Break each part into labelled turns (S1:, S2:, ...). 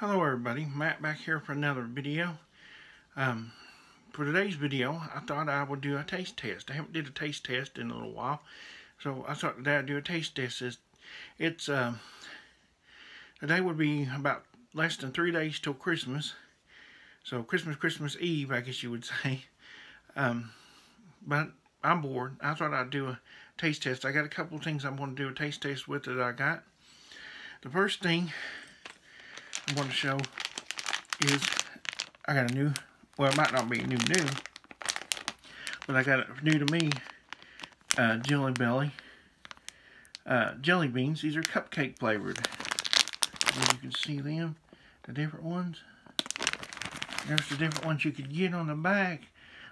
S1: Hello everybody, Matt back here for another video. Um, for today's video, I thought I would do a taste test. I haven't did a taste test in a little while, so I thought today I'd do a taste test. It's, it's uh, today would be about less than three days till Christmas. So Christmas, Christmas Eve, I guess you would say. Um, but I'm bored. I thought I'd do a taste test. I got a couple of things I'm going to do a taste test with that I got. The first thing I want to show is I got a new, well, it might not be new new, but I got a new to me uh, Jelly Belly uh, jelly beans. These are cupcake flavored. As you can see them, the different ones. There's the different ones you could get on the back.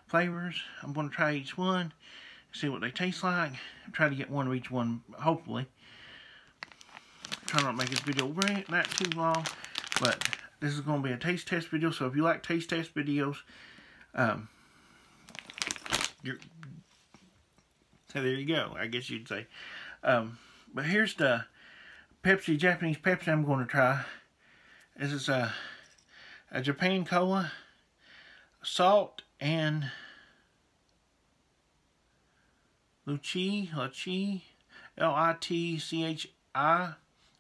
S1: Flavors. I'm going to try each one, see what they taste like. Try to get one of each one, hopefully. Try not to make this video not too long. But this is going to be a taste test video, so if you like taste test videos, um, you're, so there you go, I guess you'd say. Um, but here's the Pepsi, Japanese Pepsi I'm going to try. This is a, a Japan Cola, salt, and Luchi, Luchi, L-I-T-C-H-I. I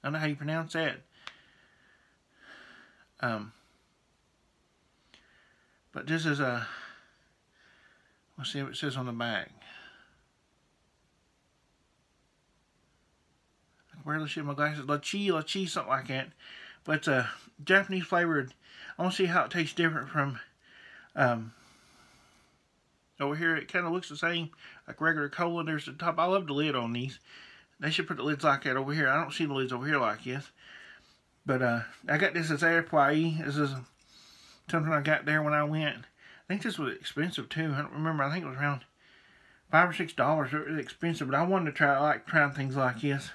S1: don't know how you pronounce that. Um, but this is a, let's see what it says on the back. I barely see my glasses. La Chi, La Chi, something like that. But it's a Japanese flavored. I want to see how it tastes different from um, over here. It kind of looks the same like regular cola. There's the top. I love the lid on these. They should put the lids like that over here. I don't see the lids over here like this. But uh, I got this as Airplay. This is something I got there when I went. I think this was expensive too. I don't remember. I think it was around five or six dollars. It was expensive, but I wanted to try. Like trying things like this.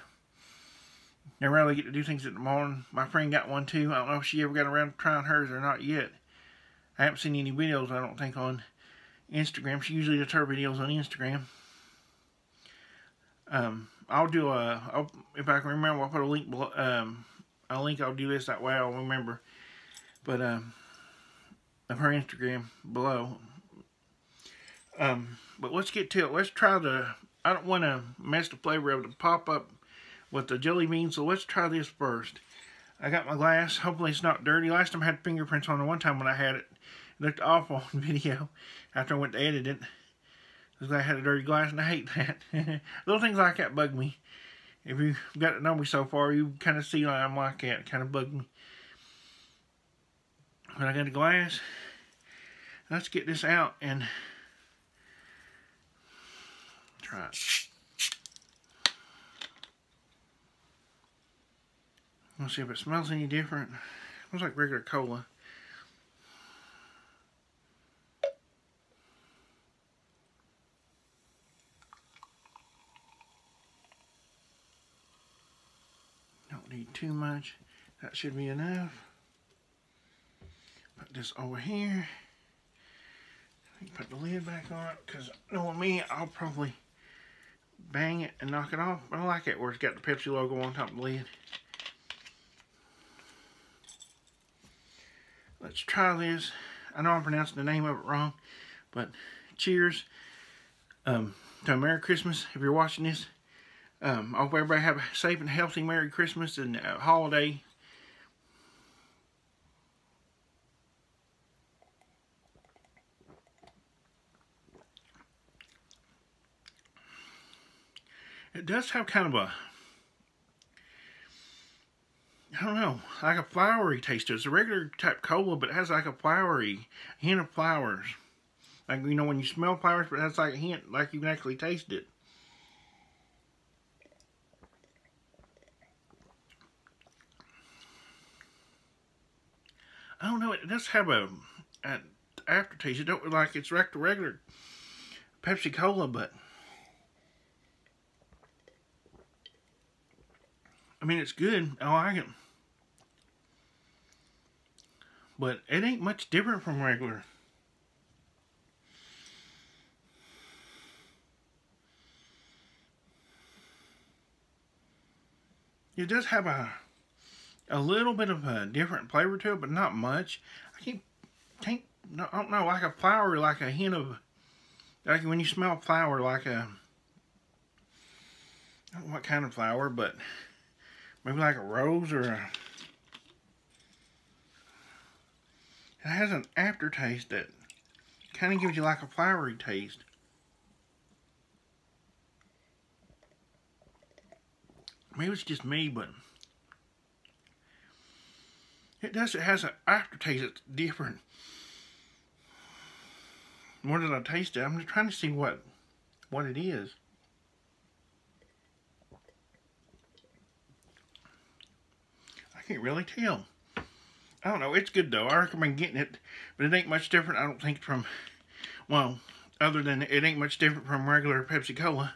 S1: I rarely get to do things at the morning. My friend got one too. I don't know if she ever got around to trying hers or not yet. I haven't seen any videos. I don't think on Instagram. She usually does her videos on Instagram. Um, I'll do a. I'll, if I can remember, I'll put a link below. Um, I'll link, I'll do this that way, I'll remember. But, um, of her Instagram below. Um, but let's get to it. Let's try the, I don't want to mess the flavor of the pop-up with the jelly beans, so let's try this first. I got my glass. Hopefully it's not dirty. Last time I had fingerprints on it one time when I had it. It looked awful on video after I went to edit it. Because I had a dirty glass and I hate that. Little things like that bug me if you've got to know me so far, you kind of see I'm like that. It kind of bugged me. But I got a glass. Let's get this out and try it. Let's see if it smells any different. It smells like regular cola. Too much. That should be enough. Put this over here. Put the lid back on because knowing me, I'll probably bang it and knock it off. But I like it where it's got the Pepsi logo on top of the lid. Let's try this. I know I'm pronouncing the name of it wrong, but cheers um, to a Merry Christmas if you're watching this. Um, I hope everybody have a safe and healthy Merry Christmas and uh, holiday. It does have kind of a, I don't know, like a flowery taste to it. It's a regular type cola, but it has like a flowery hint of flowers. Like, you know, when you smell flowers, but it has like a hint, like you can actually taste it. I don't know, it does have a, aftertaste. It don't like it's like the regular Pepsi Cola, but I mean, it's good. I like it. But it ain't much different from regular. It does have a a little bit of a different flavor to it, but not much. I can't, can't I don't know, like a flower, like a hint of, like when you smell flower, like a, I don't know what kind of flower, but maybe like a rose or a, it has an aftertaste that kind of gives you like a flowery taste. Maybe it's just me, but it does. It has an aftertaste that's different. More than I taste it? I'm just trying to see what what it is. I can't really tell. I don't know. It's good though. I recommend getting it, but it ain't much different. I don't think from well, other than it ain't much different from regular Pepsi Cola,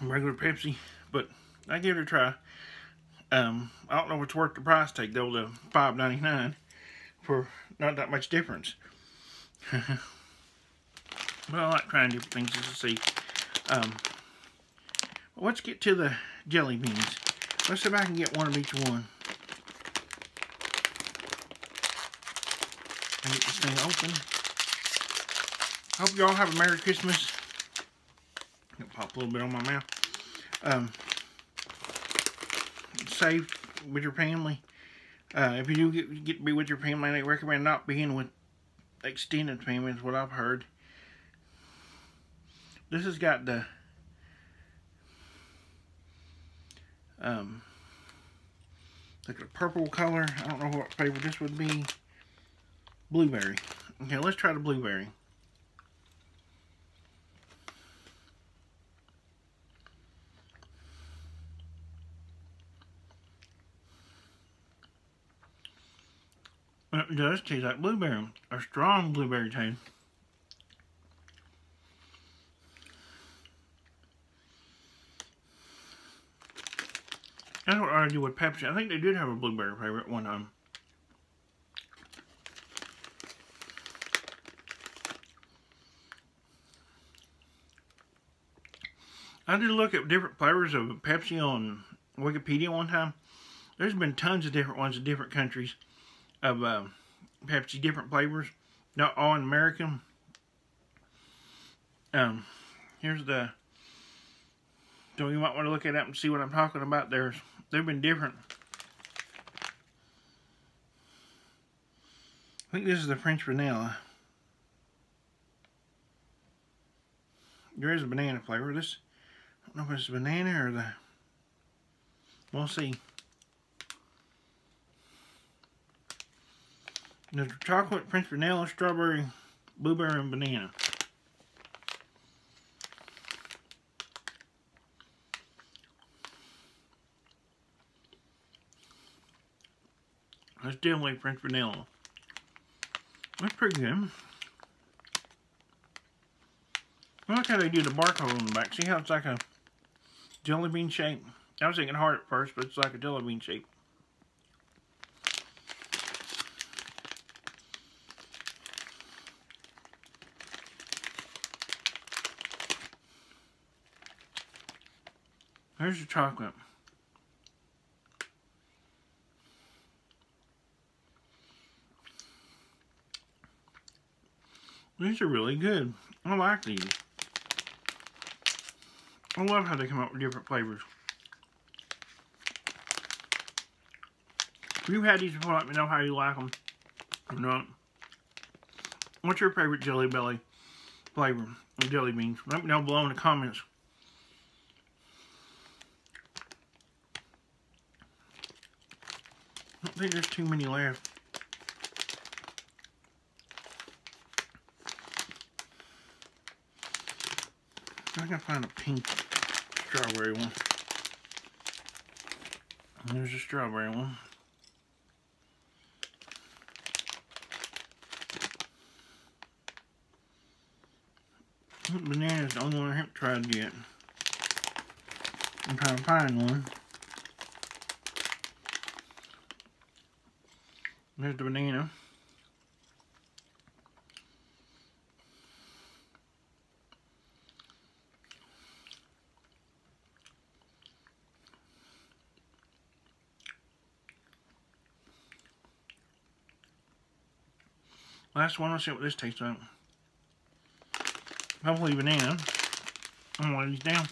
S1: regular Pepsi but I give it a try. Um, I don't know it's worth the price tag though, the five ninety nine for not that much difference. but I like trying different things just to see. Um, let's get to the jelly beans. Let's see if I can get one of each one. And get this thing open. Hope y'all have a Merry Christmas. Pop a little bit on my mouth um, safe with your family. Uh, if you do get, get to be with your family, I recommend not being with extended family, is what I've heard. This has got the um, like a purple color. I don't know what flavor this would be. Blueberry. Okay, let's try the blueberry. Does taste like blueberry. A strong blueberry taste. I do with Pepsi. I think they did have a blueberry flavor at one time. I did look at different flavors of Pepsi on Wikipedia one time. There's been tons of different ones in different countries of uh, Pepsi, different flavors, not all in American. Um, here's the. So you might want to look it up and see what I'm talking about. There's they've been different. I think this is the French vanilla. There is a banana flavor. This I don't know if it's banana or the. We'll see. There's chocolate, French vanilla, strawberry, blueberry, and banana. That's definitely French vanilla. That's pretty good. I like how they do the barcode on the back. See how it's like a jelly bean shape? I was thinking hard at first, but it's like a jelly bean shape. There's your chocolate. These are really good. I like these. I love how they come out with different flavors. If you've had these before, let me know how you like them or not. What's your favorite Jelly Belly flavor of jelly beans? Let me know below in the comments. I don't think there's too many left. I gotta find a pink strawberry one. There's a strawberry one. Banana is the only one I haven't tried yet. I'm trying to find one. There's the banana. Last one, let's see what this tastes like. Hopefully banana. I'm gonna let these down.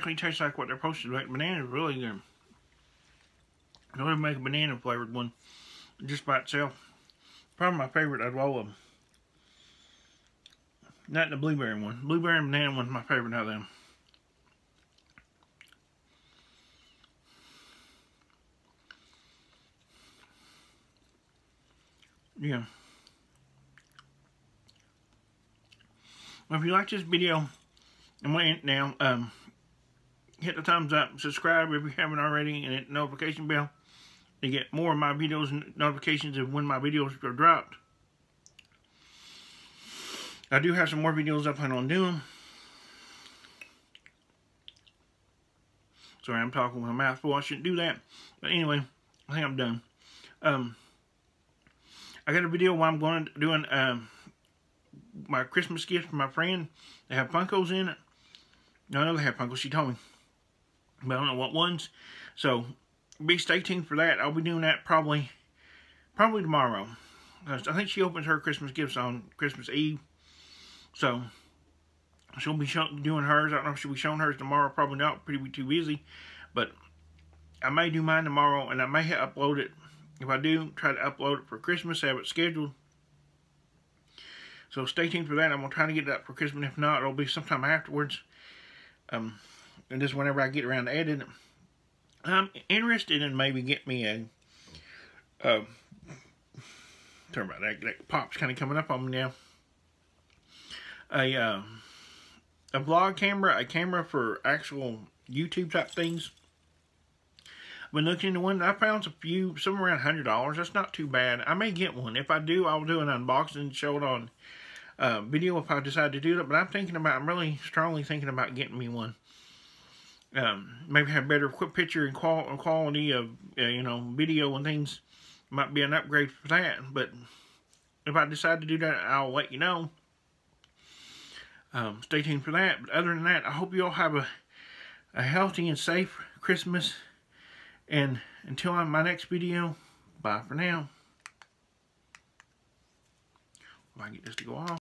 S1: Tastes like what they're supposed to. Like banana is really good. I would make a banana flavored one just by itself. Probably my favorite out of all of them. Not the blueberry one. Blueberry and banana one's my favorite out of them. Yeah. If you like this video and went now, um, hit the thumbs up, subscribe if you haven't already, and hit the notification bell to get more of my videos and notifications of when my videos are dropped. I do have some more videos I plan on doing. Sorry, I'm talking with a mouthful. I shouldn't do that. But anyway, I think I'm done. Um, I got a video where I'm going to doing um, my Christmas gift for my friend. They have Funkos in it. No, know they have Funkos. She told me. But I don't know what ones. So, be stay tuned for that. I'll be doing that probably probably tomorrow. I think she opens her Christmas gifts on Christmas Eve. So, she'll be doing hers. I don't know if she'll be showing hers tomorrow. Probably not. Pretty too busy. But I may do mine tomorrow, and I may upload it. If I do, try to upload it for Christmas. Have it scheduled. So stay tuned for that. I'm going to try to get it up for Christmas. If not, it'll be sometime afterwards. Um, and just whenever I get around to editing it. I'm interested in maybe get me a... Uh, sorry about that. That pop's kind of coming up on me now a uh, a vlog camera, a camera for actual YouTube type things. I've been looking into one. I found a few, somewhere around hundred dollars. That's not too bad. I may get one. If I do, I'll do an unboxing and show it on uh, video if I decide to do that. But I'm thinking about, I'm really strongly thinking about getting me one. Um, maybe have better quick picture and quality of uh, you know video and things. Might be an upgrade for that. But if I decide to do that, I'll let you know. Um, stay tuned for that. But other than that, I hope you all have a, a healthy and safe Christmas. And until my next video, bye for now. If I get this to go off.